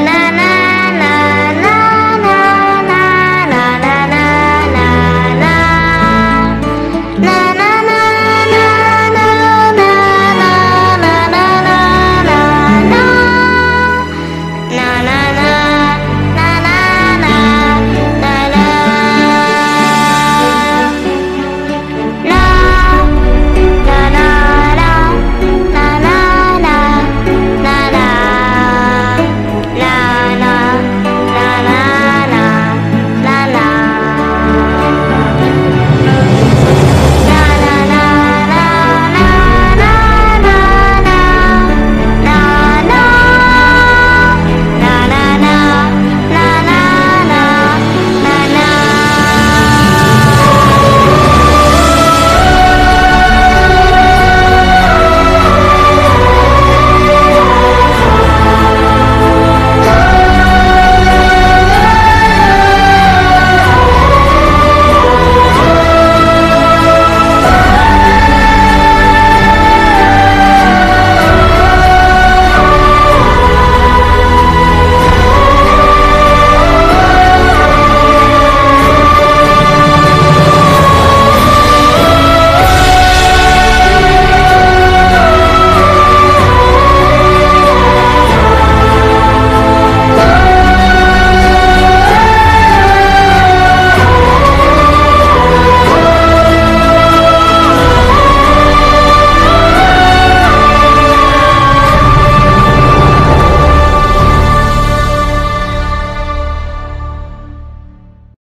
na na